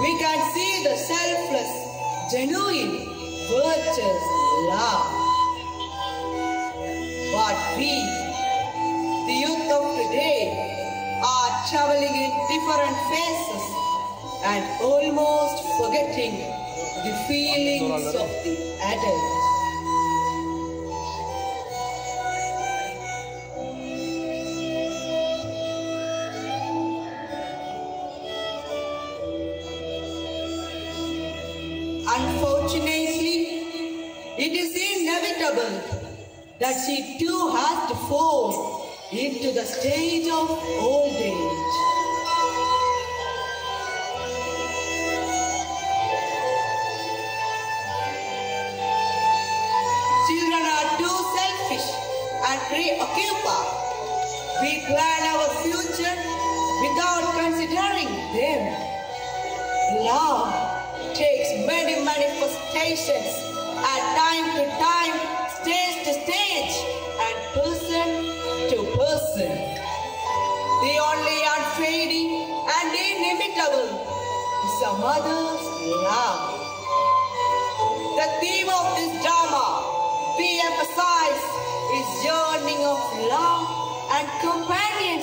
we can see the selfless, genuine, virtuous love. But we, the youth of today, are traveling in different phases and almost forgetting the feelings of the adults. That she too has to fall into the stage of old age. Children are too selfish and preoccupied. We plan our future without considering them. Love takes many manifestations is a mother's love. The theme of this drama we emphasize is yearning of love and companionship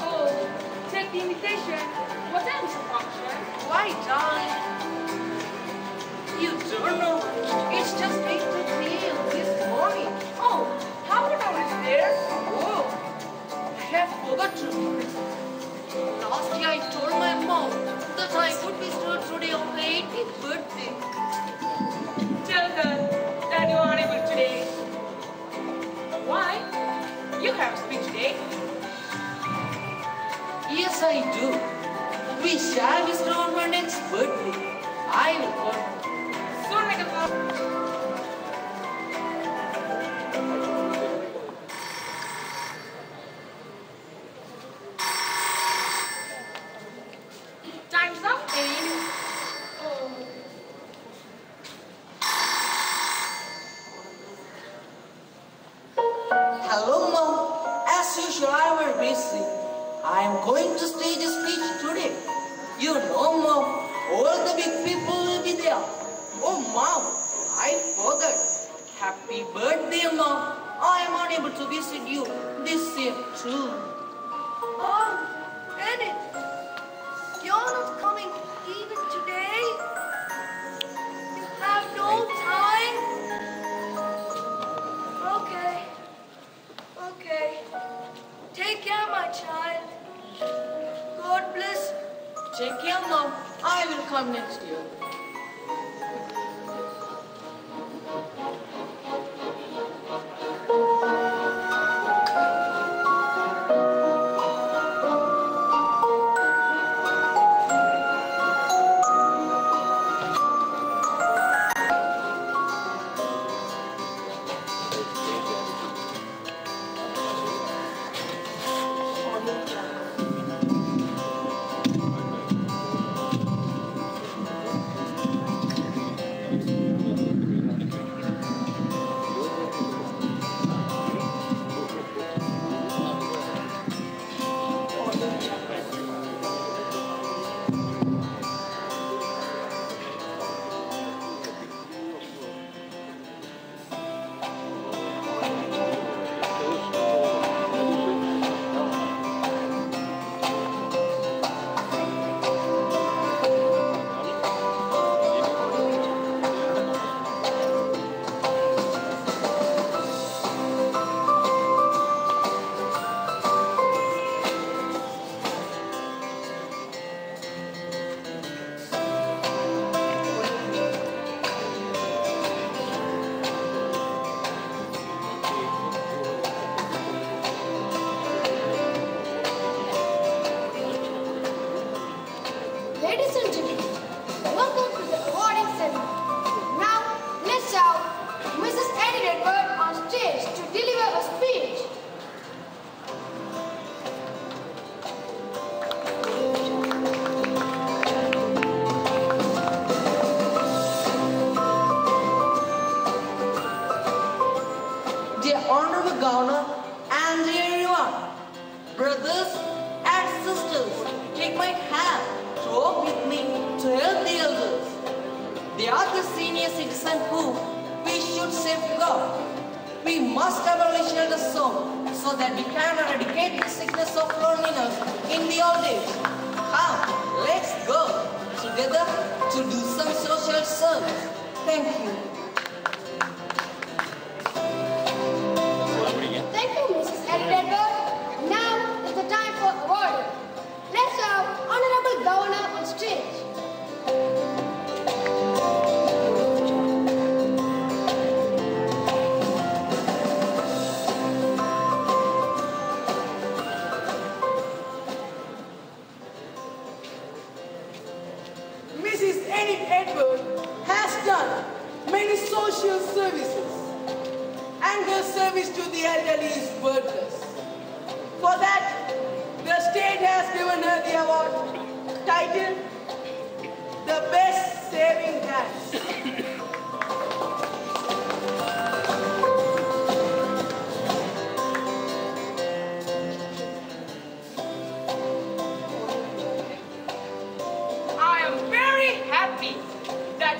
Oh, take the invitation. What else, function? Why, not? You don't know. It's just eight to three this morning. Oh, how an hour is there. Oh, I have forgotten. Last year I told my mom that I would be still today only 8th. Visit on my next birthday. I will a big people will be there. Oh, Mom, I forgot. Happy birthday, Mom. I am unable to visit you this year, too. Oh, Edith, you're not coming even today? You have no time? Okay, okay. Take care, my child. Care, Mom. I will come next year.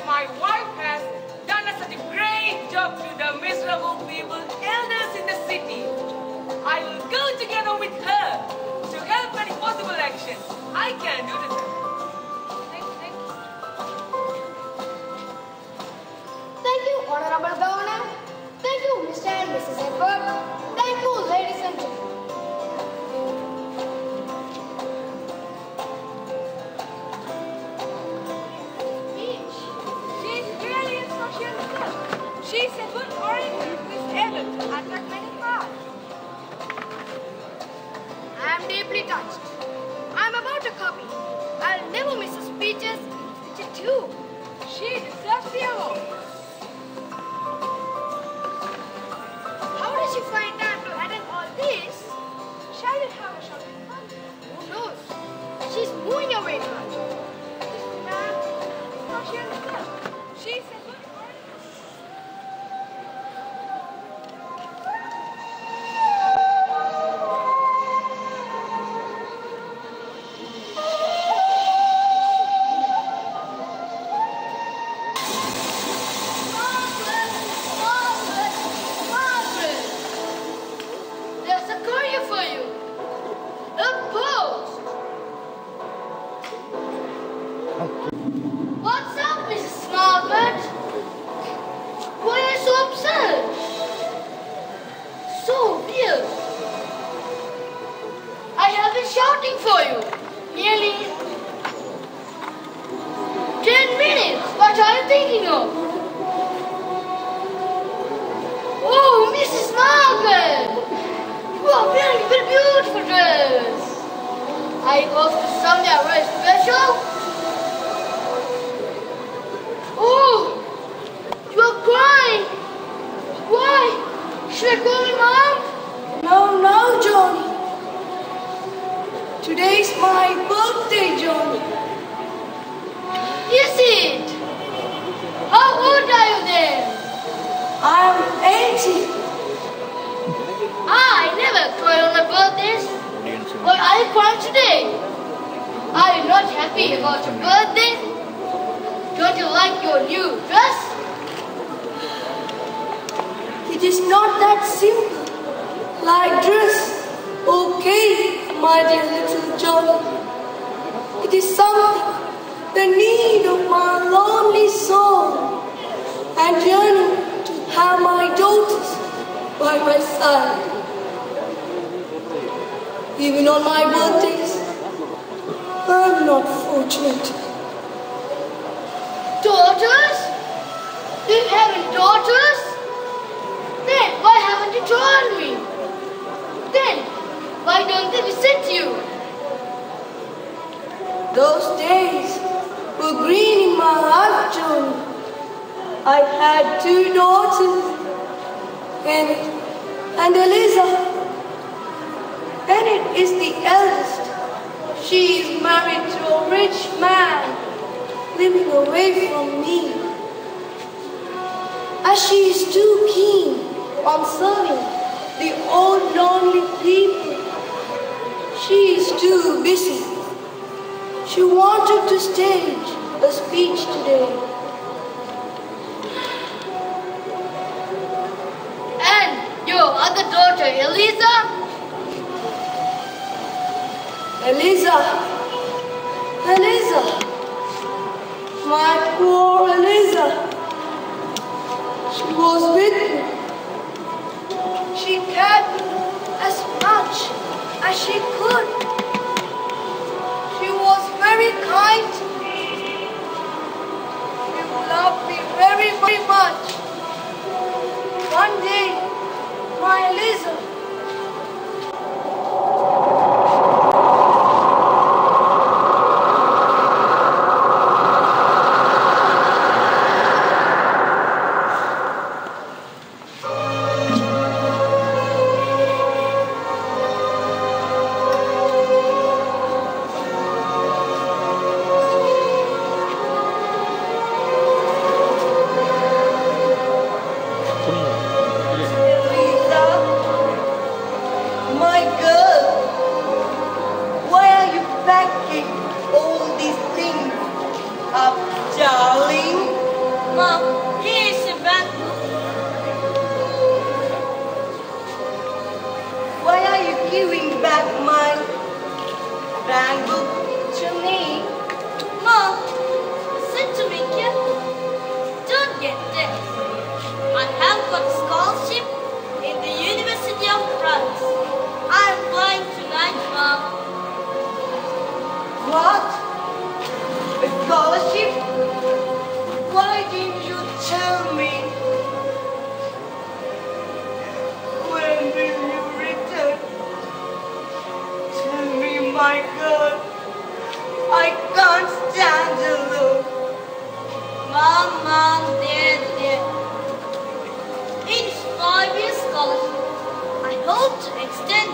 My wife has done such a great job to the miserable people, elders in the city. I will go together with her to help any possible action I can do them. Thank you, thank you. Thank you, Honorable Governor. Thank you, Mr. and Mrs. Edward. Thank you, ladies and gentlemen. Deeply touched. I am about to copy. I'll never miss her speeches. Speech too. She deserves the award. How does she find time to attend all this? Shall we have a shopping fun? Who knows? She's moving away from. This man is social girl. She's Today's my birthday, Johnny. Is it? How old are you then? I'm 80. Ah, I never cry on my birthdays. Are you crying today? Are you not happy about your birthday? Don't you like your new dress? It is not that simple. Like dress, okay, my dear little Johnny. It is something, the need of my lonely soul, and yearning to have my daughters by my side. Even on my birthdays, I'm not fortunate. Daughters? You haven't daughters? Then why haven't you told me? Why don't they visit you? Those days were green in my life, Johnny. I had two daughters, Enid and Eliza. Enid is the eldest. She is married to a rich man, living away from me. As she is too keen on serving the old lonely people, she is too busy. She wanted to stage a speech today. And your other daughter, Eliza? Eliza, Eliza, my poor Eliza. She was with me. She cared as much as she could. She was very kind to me. She loved me very, very much. One day, giving back my book I hope to extend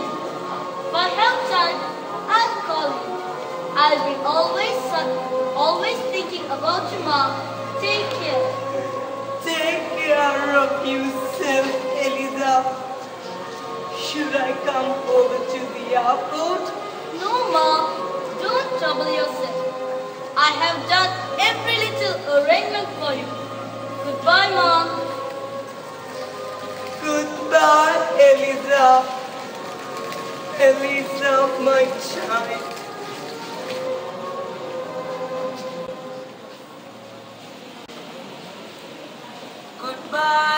my help time, I'll call you. I've been always, always thinking about you, Mom. Take care. Take care of yourself, Eliza. Should I come over to the airport? No, Mom. Don't trouble yourself. I have done every little arrangement for you. Goodbye, Mom. Goodbye, Elisa. Elisa, my child. Goodbye.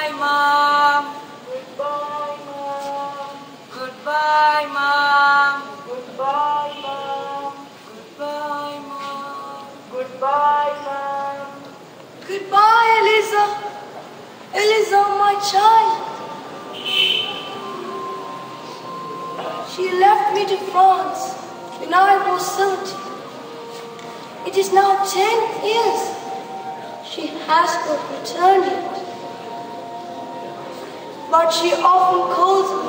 She left me to France when I was 17. It is now 10 years. She has not returned yet. But she often calls me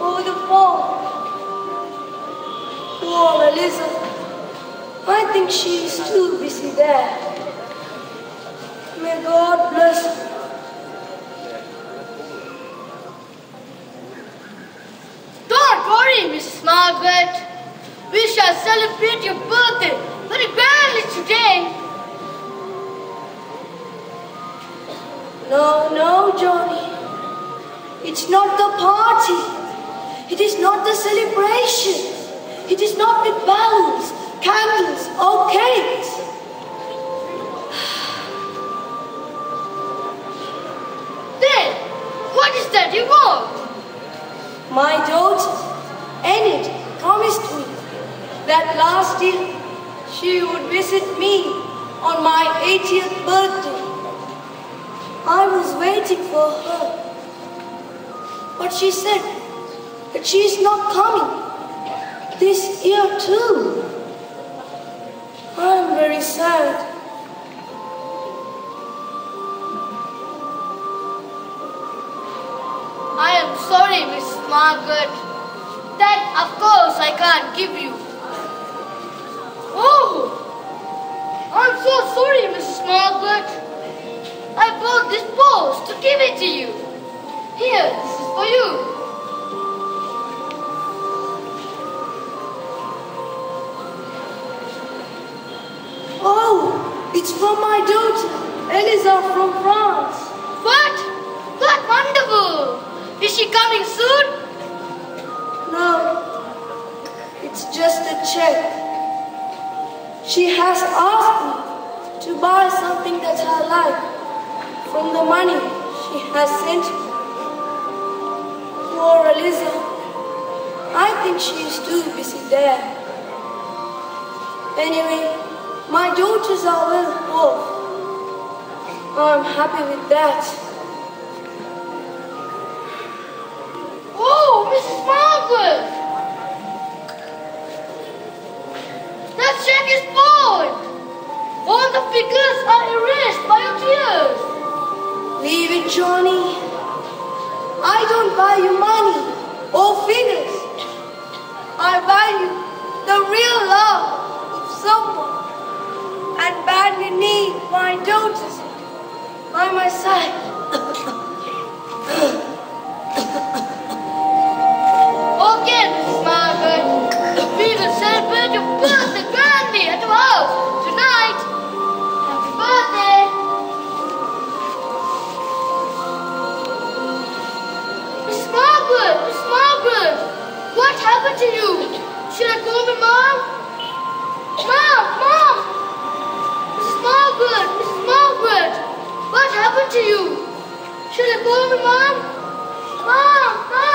over the phone. Poor Eliza. I think she is too busy there. May God bless her. Shall celebrate your birthday very grandly today. No, no, Johnny. It's not the party. It is not the celebration. It is not with balloons, candles, or cakes. Then, what is that you want? My daughter, Enid, promised me that last year she would visit me on my 80th birthday. I was waiting for her. But she said that she is not coming this year too. I am very sad. I am sorry, Miss Margaret. That, of course, I can't give you. Oh! I'm so sorry, Mrs. Margaret. I bought this post to give it to you. Here, this is for you. Oh, it's from my daughter, Eliza from France. What? What wonderful! Is she coming soon? No, it's just a check. She has asked me to buy something that I like from the money she has sent me. Poor Eliza, I think she is too busy there. Anyway, my daughters are well off. I'm happy with that. Oh, Mrs. Margaret! That check is void! All the figures are erased by your tears! Leave it, Johnny. I don't buy you money or figures. I buy you the real love of someone and badly need my daughters by my side. happened to you? Should I call my mom? Mom, mom! Mrs. Margaret, Mrs. Margaret, what happened to you? Should I call my mom? Mom, mom! Mom,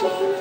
Jesus.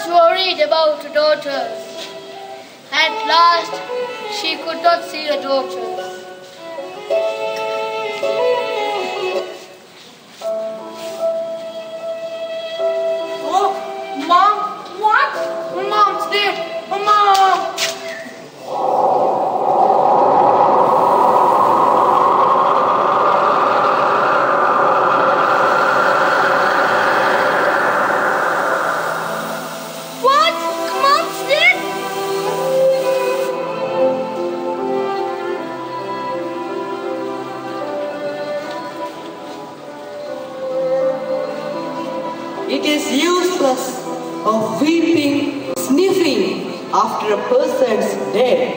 Was worried about her daughters. At last, she could not see her daughters. Oh, Mom, what? Mom's dead. Oh, Mom! Of weeping, sniffing after a person's death.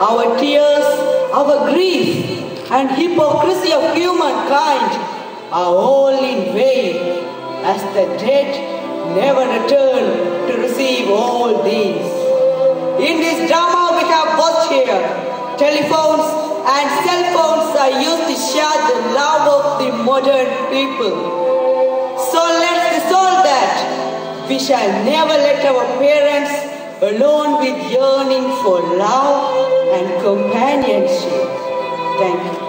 Our tears, our grief, and hypocrisy of humankind are all in vain, as the dead never return to receive all these. In this drama we have watched here, telephones and cell phones are used to share the love of the modern people. So let's resolve that we shall never let our parents alone with yearning for love and companionship. Thank you.